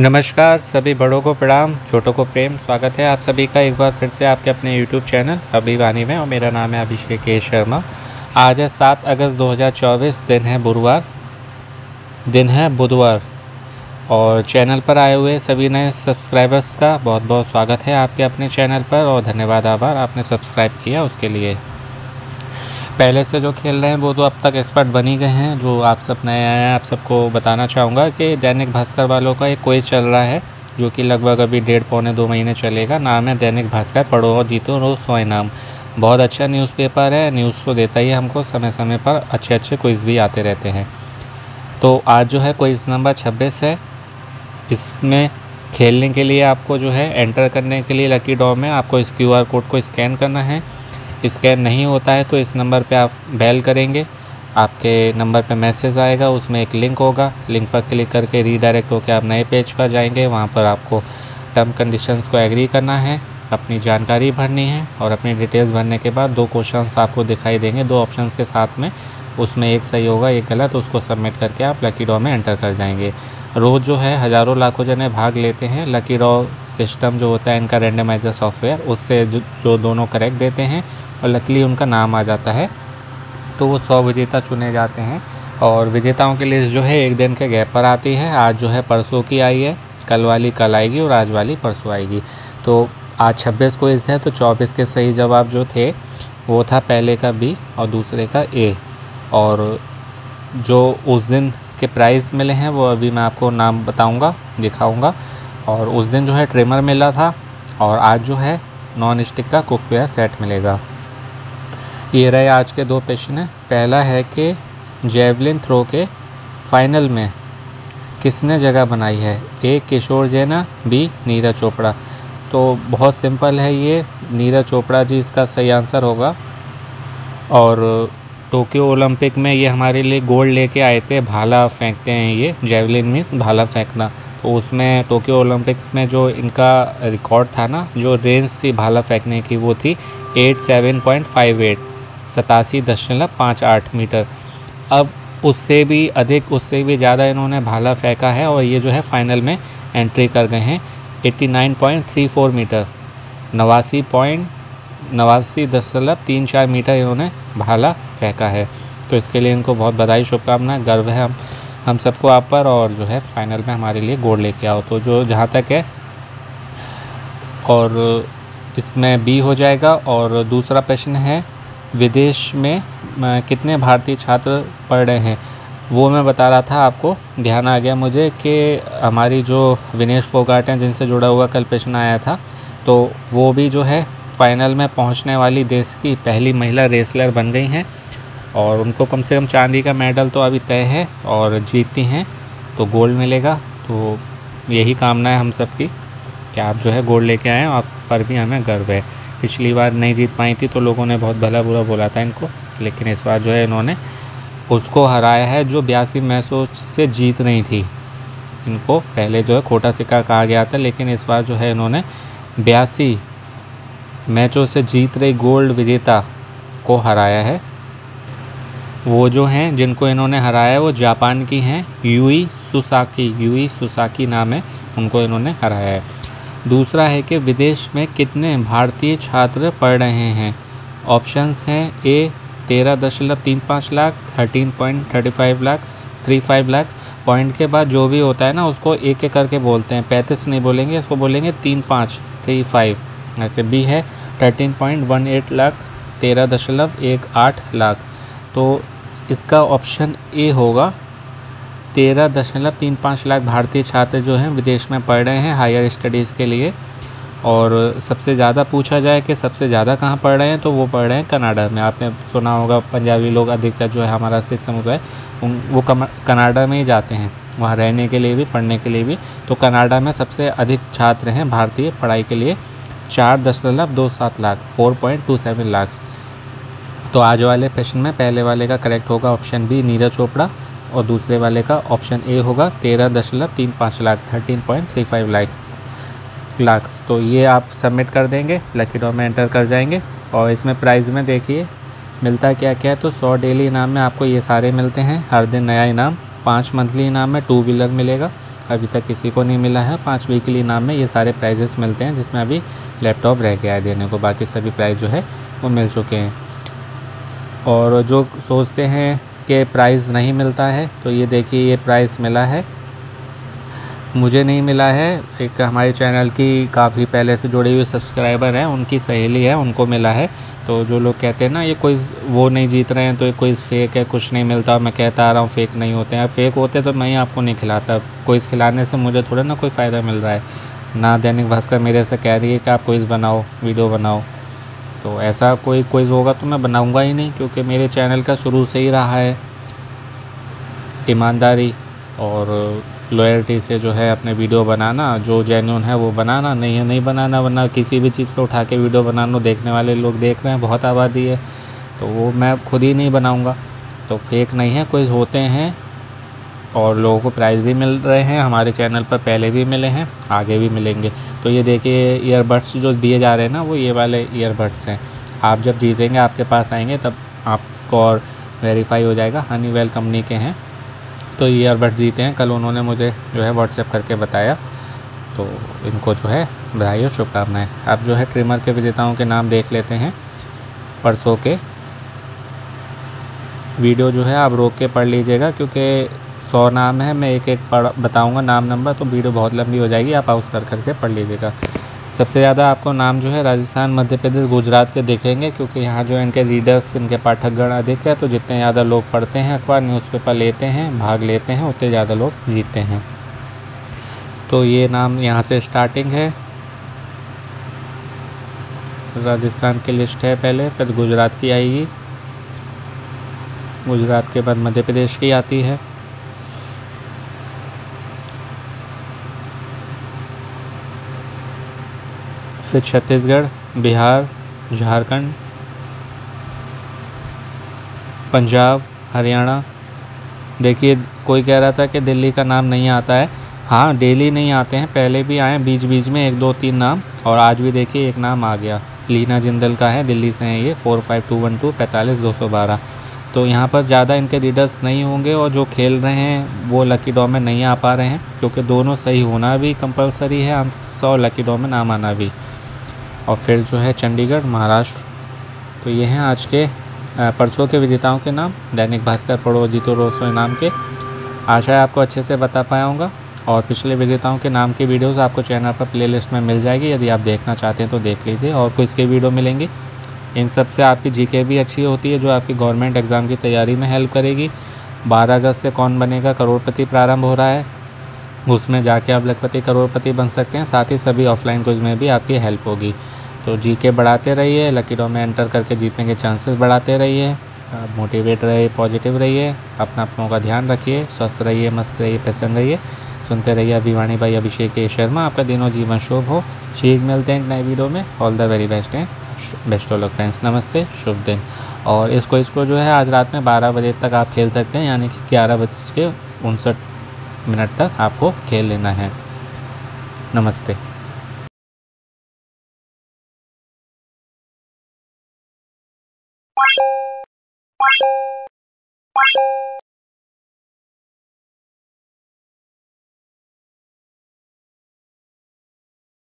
नमस्कार, सभी बड़ों को प्रणाम, छोटों को प्रेम, स्वागत है आप सभी का एक बार फिर से आपके अपने YouTube चैनल अभिवानी में, और मेरा नाम है अभिषेक के शर्मा। आज है सात अगस्त 2024 दिन है गुरुवार दिन है बुधवार, और चैनल पर आए हुए सभी नए सब्सक्राइबर्स का बहुत बहुत स्वागत है आपके अपने चैनल पर, और धन्यवाद, आभार, आपने सब्सक्राइब किया उसके लिए। पहले से जो खेल रहे हैं, वो तो अब तक एक्सपर्ट बनी गए हैं, जो आप सब नए आए हैं, आप सबको बताना चाहूँगा कि दैनिक भास्कर वालों का एक कोई चल रहा है, जो कि लगभग अभी डेढ़ पौने दो महीने चलेगा। नाम है दैनिक भास्कर, पढ़ो और जीतो रोज़ सौ इनाम बहुत अच्छा न्यूज़पेपर है, न्यूज़ तो देता ही है हमको समय समय पर अच्छे अच्छे क्विज़ भी आते रहते हैं। तो आज जो है क्विज़ नंबर छब्बीस है। इसमें खेलने के लिए आपको जो है एंटर करने के लिए लकी डॉ में आपको इस क्यू आर कोड को स्कैन करना है। स्कैन नहीं होता है तो इस नंबर पे आप बेल करेंगे। आपके नंबर पे मैसेज आएगा, उसमें एक लिंक होगा। लिंक पर क्लिक करके रीडायरेक्ट होकर आप नए पेज पर जाएँगे। वहाँ पर आपको टर्म कंडीशंस को एग्री करना है, अपनी जानकारी भरनी है और अपनी डिटेल्स भरने के बाद दो क्वेश्चन आपको दिखाई देंगे। दो ऑप्शन के साथ में उसमें एक सही होगा, एक गलत, उसको सबमिट करके आप लकी ड्रॉ में एंटर कर जाएँगे। रोज़ जो है हज़ारों लाखों जने भाग लेते हैं। लकी ड्रॉ सिस्टम जो होता है इनका रेंडमाइजर सॉफ्टवेयर उससे जो, जो दोनों करेक्ट देते हैं और लकली उनका नाम आ जाता है। तो वो सौ विजेता चुने जाते हैं और विजेताओं की लिस्ट जो है एक दिन के गैप पर आती है। आज जो है परसों की आई है। कल वाली कल आएगी और आज वाली परसों आएगी। तो आज छब्बीस को इस है तो चौबीस के सही जवाब जो थे वो था पहले का बी और दूसरे का ए और जो उस दिन के प्राइस मिले हैं वो अभी मैं आपको नाम बताऊँगा दिखाऊँगा। और उस दिन जो है ट्रिमर मिला था और आज जो है नॉन स्टिक का कुकवेयर सेट मिलेगा। ये रहे आज के दो क्वेश्चन हैं पहला है कि जेवलिन थ्रो के फाइनल में किसने जगह बनाई है? ए, किशोर जैना, बी, नीरज चोपड़ा। तो बहुत सिंपल है ये। नीरज चोपड़ा जी, इसका सही आंसर होगा। और टोक्यो ओलंपिक में ये हमारे लिए गोल्ड लेके आए थे। भाला फेंकते हैं ये जेवलिन मीन्स भाला फेंकना। तो उसमें टोक्यो ओलंपिक्स में जो इनका रिकॉर्ड था ना, जो रेंज थी भाला फेंकने की, वो थी eight seven point five eight, सतासी दशमलव पाँच आठ मीटर। अब उससे भी अधिक, उससे भी ज़्यादा इन्होंने भाला फेंका है और ये जो है फाइनल में एंट्री कर गए हैं 89.34 मीटर। नवासी पॉइंट, नवासी दशमलव तीन चार मीटर इन्होंने भाला फेंका है। तो इसके लिए इनको बहुत बधाई, शुभकामनाएँ, गर्व है हम। हम सबको आप पर और जो है फाइनल में हमारे लिए गोल्ड लेके आओ। तो जो जहाँ तक है, और इसमें बी हो जाएगा। और दूसरा प्रश्न है, विदेश में कितने भारतीय छात्र पढ़ रहे हैं? वो मैं बता रहा था आपको, ध्यान आ गया मुझे कि हमारी जो विनेश फोगाट हैं, जिनसे जुड़ा हुआ कल प्रश्न आया था तो वो भी जो है फाइनल में पहुँचने वाली देश की पहली महिला रेसलर बन गई हैं। और उनको कम से कम चांदी का मेडल तो अभी तय है और जीतती हैं तो गोल्ड मिलेगा तो यही कामना है हम सब की कि आप जो है गोल्ड लेके आएँ आप पर भी हमें गर्व है। पिछली बार नहीं जीत पाई थी तो लोगों ने बहुत भला बुरा बोला था इनको, लेकिन इस बार जो है इन्होंने उसको हराया है जो बयासी मैचों से जीत नहीं थी। इनको पहले जो है खोटा सिक्का कहा गया था, लेकिन इस बार जो है इन्होंने बयासी मैचों से जीत रही गोल्ड विजेता को हराया है। वो जो हैं, जिनको इन्होंने हराया है, वो जापान की हैं। यूई सुसाकी यूई सुसाकी नाम है, उनको इन्होंने हराया है। दूसरा है कि विदेश में कितने भारतीय छात्र पढ़ रहे हैं? ऑप्शंस हैं ए तेरह दशमलव तीन पाँच lakh thirteen point thirty five lakh three five lakh point के बाद जो भी होता है ना, उसको एक एक करके बोलते हैं। पैंतीस नहीं बोलेंगे इसको बोलेंगे तीन पाँच थ्री फाइव ऐसे बी है thirteen point one eight lakh, तेरह दशमलव एक आठ लाख। तो इसका ऑप्शन ए होगा। तेरह दशमलव तीन पाँच लाख भारतीय छात्र जो हैं, विदेश में पढ़ रहे हैं हायर स्टडीज़ के लिए। और सबसे ज़्यादा पूछा जाए कि सबसे ज़्यादा कहाँ पढ़ रहे हैं तो वो पढ़ रहे हैं कनाडा में। आपने सुना होगा, पंजाबी लोग अधिकतर जो है हमारा सिख समुदाय वो कनाडा में ही जाते हैं। वहाँ रहने के लिए भी, पढ़ने के लिए भी। तो कनाडा में सबसे अधिक छात्र हैं भारतीय पढ़ाई के लिए, चार दशमलव दो सात lakh four point two seven lakh तो आज वाले क्वेश्चन में पहले वाले का करेक्ट होगा ऑप्शन बी नीरज चोपड़ा, और दूसरे वाले का ऑप्शन ए होगा तेरह दशमलव तीन पाँच lakh thirteen point three five lakh lakhs तो ये आप सबमिट कर देंगे लकी ड्रॉ में एंटर कर जाएँगे। और इसमें प्राइज़ में देखिए, मिलता क्या क्या है? तो सौ डेली इनाम में आपको ये सारे मिलते हैं। हर दिन नया इनाम, पाँच मंथली इनाम में टू व्हीलर मिलेगा। अभी तक किसी को नहीं मिला है। पाँच वीकली इनाम में ये सारे प्राइजेस मिलते हैं, जिसमें अभी लैपटॉप रह गया है देने को। बाकी सभी प्राइस जो है, वो मिल चुके हैं। और जो सोचते हैं कि प्राइस नहीं मिलता है तो ये देखिए ये प्राइस मिला है। मुझे नहीं मिला है। एक हमारे चैनल की काफ़ी पहले से जुड़ी हुई सब्सक्राइबर हैं, उनकी सहेली है, उनको मिला है। तो जो लोग कहते हैं ना, ये कोई वो नहीं जीत रहे हैं तो ये कोई फेक है, कुछ नहीं मिलता, मैं कहता आ रहा हूँ फेक नहीं होते हैं। फेक होते तो मैं ही आपको नहीं खिलाता। कोई खिलाने से मुझे थोड़ा ना कोई फ़ायदा मिल रहा है। ना दैनिक भास्कर मेरे से कह रही है कि आप कोई बनाओ, वीडियो बनाओ। तो ऐसा कोई कोई होगा तो मैं बनाऊँगा ही नहीं, क्योंकि मेरे चैनल का शुरू से ही रहा है। ईमानदारी और लॉयल्टी से जो है अपने वीडियो बनाना, जो जेन्यून है वो बनाना, नहीं है नहीं बनाना, वरना किसी भी चीज़ पर उठा के वीडियो बनाना, देखने वाले लोग देख रहे हैं, बहुत आबादी है। तो वो मैं खुद ही नहीं बनाऊँगा। तो फेक नहीं है कोई होते हैं। और लोगों को प्राइज़ भी मिल रहे हैं, हमारे चैनल पर पहले भी मिले हैं, आगे भी मिलेंगे। तो ये देखिए ईयरबड्स जो दिए जा रहे हैं ना, वो ये वाले ईयरबड्स हैं। आप जब जीतेंगे, आपके पास आएँगे, तब आपको और वेरीफाई हो जाएगा हनी वेल कंपनी के हैं। तो ईयरबड्स जीते हैं। कल उन्होंने मुझे जो है व्हाट्सएप करके बताया। तो इनको जो है, बधाई और शुभकामनाएँ। अब जो है ट्रिमर के विजेताओं के नाम देख लेते हैं। परसों के। वीडियो जो है आप रोक के पढ़ लीजिएगा, क्योंकि सौ नाम है, मैं एक एक पढ़, बताऊँगा नाम नंबर तो वीडियो बहुत लंबी हो जाएगी, आप आउट कर करके पढ़ लीजिएगा। सबसे ज़्यादा आपको नाम जो है राजस्थान, मध्य प्रदेश, गुजरात के देखेंगे, क्योंकि यहाँ जो इनके रीडर्स इनके पाठकगण अधिक है तो जितने ज़्यादा लोग पढ़ते हैं, अखबार न्यूज़पेपर लेते हैं, भाग लेते हैं, उतने ज़्यादा लोग जीतते हैं। तो ये नाम यहाँ से स्टार्टिंग है। राजस्थान की लिस्ट है पहले, फिर गुजरात की आएगी। गुजरात के बाद मध्य प्रदेश की आती है। फिर छत्तीसगढ़, बिहार, झारखंड, पंजाब, हरियाणा। देखिए, कोई कह रहा था कि दिल्ली का नाम नहीं आता है। हाँ डेली नहीं आते हैं, पहले भी आए बीच बीच में एक दो तीन नाम, और आज भी देखिए एक नाम आ गया। लीना जिंदल का है, दिल्ली से हैं ये, four five two one two पैंतालीस दो सौ बारह। तो यहाँ पर ज़्यादा इनके रीडर्स नहीं होंगे, और जो खेल रहे हैं, वो लकी डॉ में नहीं आ पा रहे हैं, क्योंकि दोनों सही होना भी कंपलसरी है, आंसर, और लकी डॉ में नाम आना भी। और फिर जो है चंडीगढ़, महाराष्ट्र। तो ये हैं आज के परसों के विजेताओं के नाम, दैनिक भास्कर पढ़ो, जीतो रोसो नाम के। आशा है आपको अच्छे से बता पाया और पिछले विजेताओं के नाम की वीडियोस आपको चैनल पर प्लेलिस्ट में मिल जाएगी। यदि आप देखना चाहते हैं तो देख लीजिए और कुछ के वीडियो मिलेंगे। इन सबसे आपकी जीके भी अच्छी होती है, जो आपकी गवर्नमेंट एग्ज़ाम की तैयारी में हेल्प करेगी। बारह अगस्त से कौन बनेगा? करोड़पति प्रारंभ हो रहा है। उसमें जाके आप लखपति करोड़पति बन सकते हैं। साथ ही सभी ऑफलाइन कुछ में भी आपकी हेल्प होगी। तो जी के बढ़ाते रहिए लकी डॉ में एंटर करके जीतने के चांसेस बढ़ाते रहिए मोटिवेट रहिए पॉजिटिव रहिए, अपना अपनों का ध्यान रखिए, स्वस्थ रहिए, मस्त रहिए पसंद रहिए। सुनते रहिए अभिवाणी भाई अभिषेक के शर्मा, आपका दिनों जीवन शुभ हो। शीघ्र मिलते हैं एक नए वीडियो में। ऑल द वेरी बेस्ट हैं। बेस्ट ऑल फ्रेंड्स नमस्ते। शुभ दिन। और इसको इसको जो है, आज रात में 12 बजे तक आप खेल सकते हैं, यानी कि ग्यारह बज के उनसठ मिनट तक आपको खेल लेना है। नमस्ते।